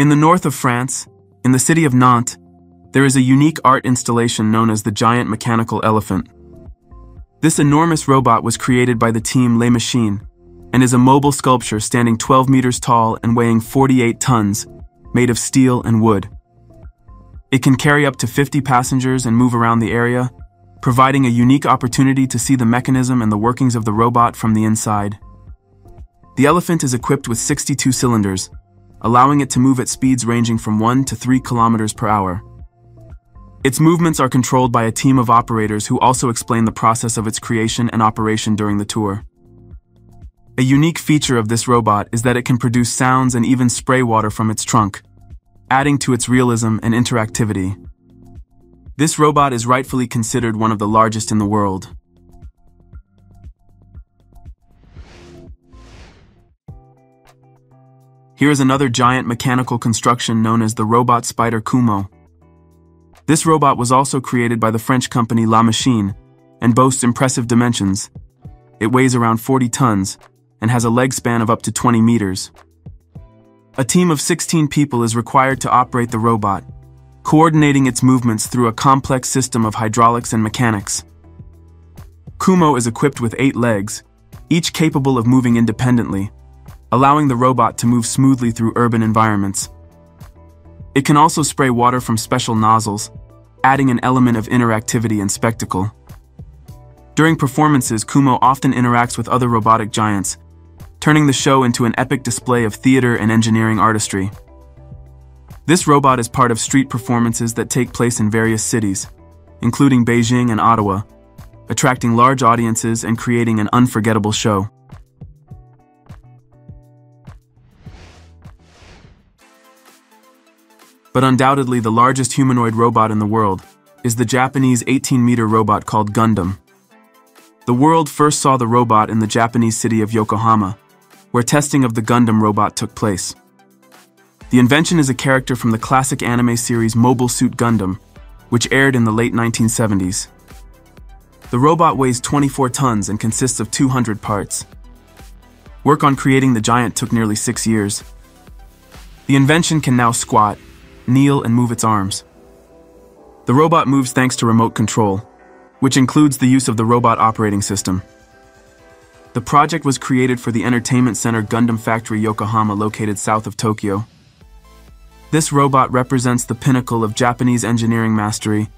In the north of France, in the city of Nantes, there is a unique art installation known as the Giant Mechanical Elephant. This enormous robot was created by the team Les Machines and is a mobile sculpture standing 12 meters tall and weighing 48 tons, made of steel and wood. It can carry up to 50 passengers and move around the area, providing a unique opportunity to see the mechanism and the workings of the robot from the inside. The elephant is equipped with 62 cylinders, allowing it to move at speeds ranging from 1 to 3 kilometers per hour. Its movements are controlled by a team of operators who also explain the process of its creation and operation during the tour. A unique feature of this robot is that it can produce sounds and even spray water from its trunk, adding to its realism and interactivity. This robot is rightfully considered one of the largest in the world. Here is another giant mechanical construction known as the robot spider Kumo. This robot was also created by the French company La Machine and boasts impressive dimensions. It weighs around 40 tons and has a leg span of up to 20 meters. A team of 16 people is required to operate the robot, coordinating its movements through a complex system of hydraulics and mechanics. Kumo is equipped with eight legs, each capable of moving independently, allowing the robot to move smoothly through urban environments. It can also spray water from special nozzles, adding an element of interactivity and spectacle. During performances, Kumo often interacts with other robotic giants, turning the show into an epic display of theater and engineering artistry. This robot is part of street performances that take place in various cities, including Beijing and Ottawa, attracting large audiences and creating an unforgettable show. But undoubtedly the largest humanoid robot in the world is the Japanese 18-meter robot called Gundam. The world first saw the robot in the Japanese city of Yokohama, where testing of the Gundam robot took place. The invention is a character from the classic anime series Mobile Suit Gundam, which aired in the late 1970s. The robot weighs 24 tons and consists of 200 parts. Work on creating the giant took nearly six years. The invention can now squat, kneel, and move its arms. The robot moves thanks to remote control, which includes the use of the robot operating system. The project was created for the Entertainment Center Gundam Factory Yokohama located south of Tokyo. This robot represents the pinnacle of Japanese engineering mastery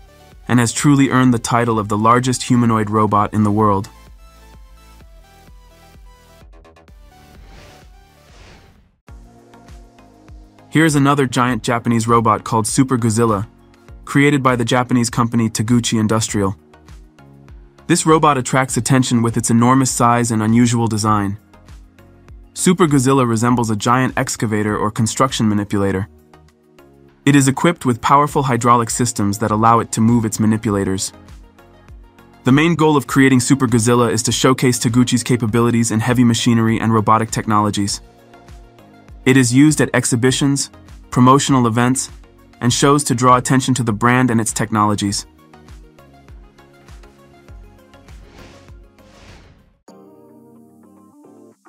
and has truly earned the title of the largest humanoid robot in the world. Here's another giant Japanese robot called Super Godzilla, created by the Japanese company Taguchi Industrial. This robot attracts attention with its enormous size and unusual design. Super Godzilla resembles a giant excavator or construction manipulator. It is equipped with powerful hydraulic systems that allow it to move its manipulators. The main goal of creating Super Godzilla is to showcase Taguchi's capabilities in heavy machinery and robotic technologies. It is used at exhibitions, promotional events, and shows to draw attention to the brand and its technologies.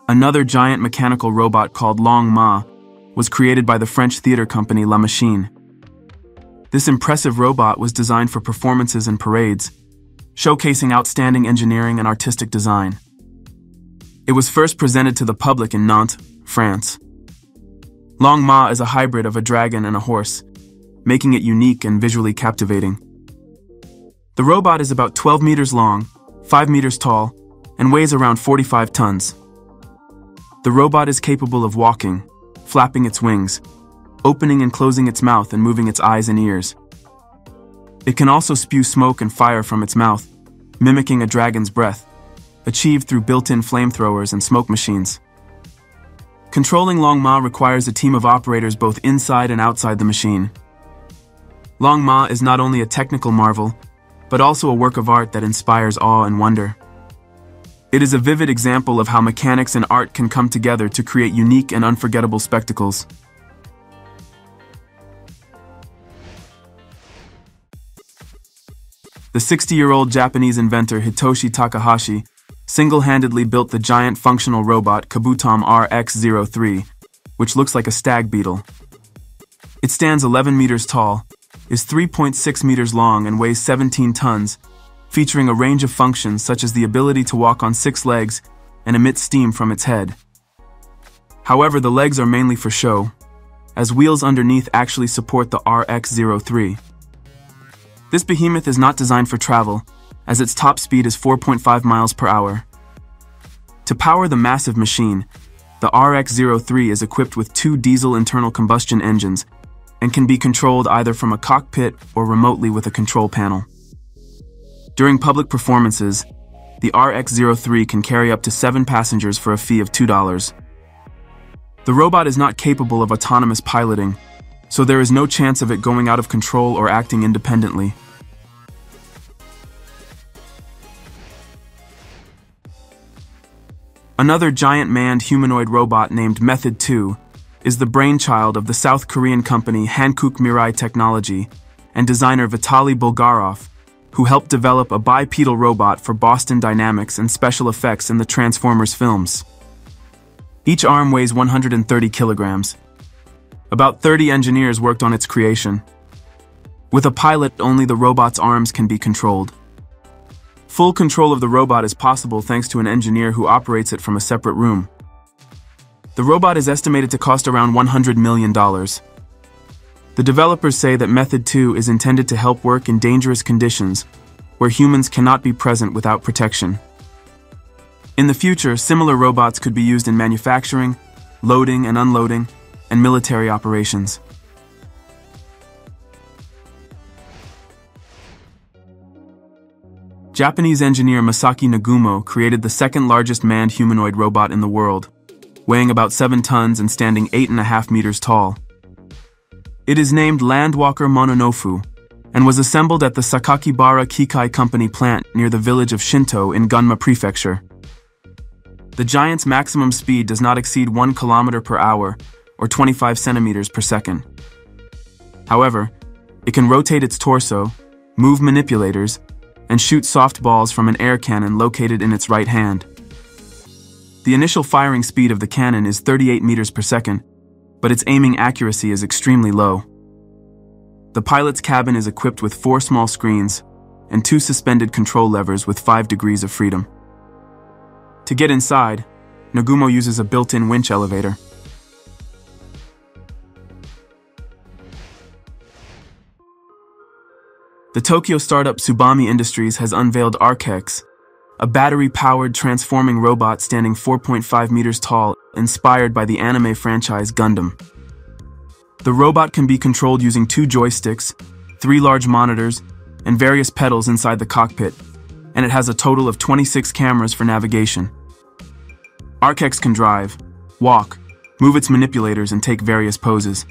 Another giant mechanical robot called Long Ma was created by the French theater company La Machine. This impressive robot was designed for performances and parades, showcasing outstanding engineering and artistic design. It was first presented to the public in Nantes, France. Long Ma is a hybrid of a dragon and a horse, making it unique and visually captivating. The robot is about 12 meters long, 5 meters tall, and weighs around 45 tons. The robot is capable of walking, flapping its wings, opening and closing its mouth and moving its eyes and ears. It can also spew smoke and fire from its mouth, mimicking a dragon's breath, achieved through built-in flamethrowers and smoke machines. Controlling Long Ma requires a team of operators both inside and outside the machine. Long Ma is not only a technical marvel, but also a work of art that inspires awe and wonder. It is a vivid example of how mechanics and art can come together to create unique and unforgettable spectacles. The 60-year-old Japanese inventor Hitoshi Takahashi single-handedly built the giant functional robot Kabutom RX-03, which looks like a stag beetle. It stands 11 meters tall, is 3.6 meters long, and weighs 17 tons, featuring a range of functions such as the ability to walk on six legs and emit steam from its head. However, the legs are mainly for show, as wheels underneath actually support the RX-03. This behemoth is not designed for travel, as its top speed is 4.5 miles per hour. To power the massive machine, the RX-03 is equipped with two diesel internal combustion engines and can be controlled either from a cockpit or remotely with a control panel. During public performances, the RX-03 can carry up to seven passengers for a fee of $2. The robot is not capable of autonomous piloting, so there is no chance of it going out of control or acting independently. Another giant manned humanoid robot named Method 2 is the brainchild of the South Korean company Hankook Mirai Technology and designer Vitaly Bulgarov, who helped develop a bipedal robot for Boston Dynamics and special effects in the Transformers films. Each arm weighs 130 kilograms. About 30 engineers worked on its creation. With a pilot, only the robot's arms can be controlled. Full control of the robot is possible thanks to an engineer who operates it from a separate room. The robot is estimated to cost around $100 million. The developers say that Method 2 is intended to help work in dangerous conditions where humans cannot be present without protection. In the future, similar robots could be used in manufacturing, loading and unloading, and military operations. Japanese engineer Masaaki Nagumo created the second largest manned humanoid robot in the world, weighing about 7 tons and standing 8.5 meters tall. It is named Landwalker Mononofu and was assembled at the Sakakibara Kikai Company plant near the village of Shinto in Gunma Prefecture. The Giant's maximum speed does not exceed 1 km per hour or 25 centimeters per second. However, it can rotate its torso, move manipulators, and shoot soft balls from an air cannon located in its right hand. The initial firing speed of the cannon is 38 meters per second, but its aiming accuracy is extremely low. The pilot's cabin is equipped with four small screens and two suspended control levers with five degrees of freedom. To get inside, Nagumo uses a built-in winch elevator. The Tokyo startup Tsubame Industries has unveiled Archax, a battery-powered transforming robot standing 4.5 meters tall, inspired by the anime franchise Gundam. The robot can be controlled using two joysticks, three large monitors, and various pedals inside the cockpit, and it has a total of 26 cameras for navigation. Archax can drive, walk, move its manipulators, and take various poses.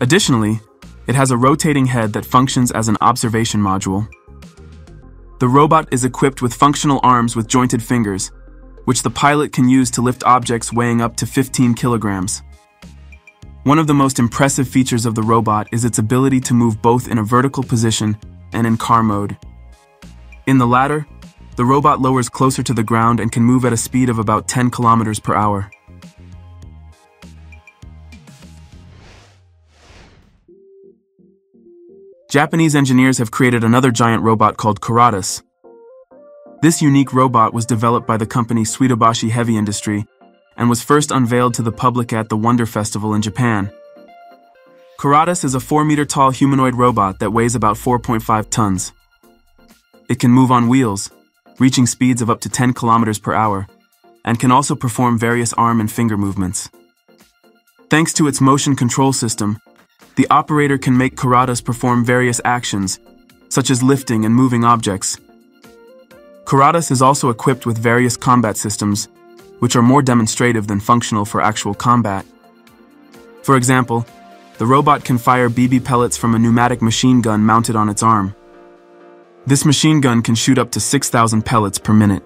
Additionally, it has a rotating head that functions as an observation module. The robot is equipped with functional arms with jointed fingers, which the pilot can use to lift objects weighing up to 15 kilograms. One of the most impressive features of the robot is its ability to move both in a vertical position and in car mode. In the latter, the robot lowers closer to the ground and can move at a speed of about 10 kilometers per hour. Japanese engineers have created another giant robot called Kuratas. This unique robot was developed by the company Suidobashi Heavy Industry and was first unveiled to the public at the Wonder Festival in Japan. Kuratas is a 4-meter tall humanoid robot that weighs about 4.5 tons. It can move on wheels, reaching speeds of up to 10 kilometers per hour, and can also perform various arm and finger movements. Thanks to its motion control system, the operator can make Kuratas perform various actions, such as lifting and moving objects. Kuratas is also equipped with various combat systems, which are more demonstrative than functional for actual combat. For example, the robot can fire BB pellets from a pneumatic machine gun mounted on its arm. This machine gun can shoot up to 6,000 pellets per minute.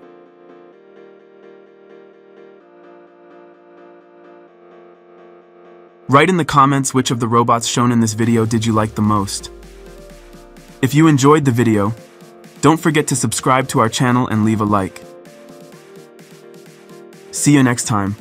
Write in the comments which of the robots shown in this video did you like the most. If you enjoyed the video, don't forget to subscribe to our channel and leave a like. See you next time.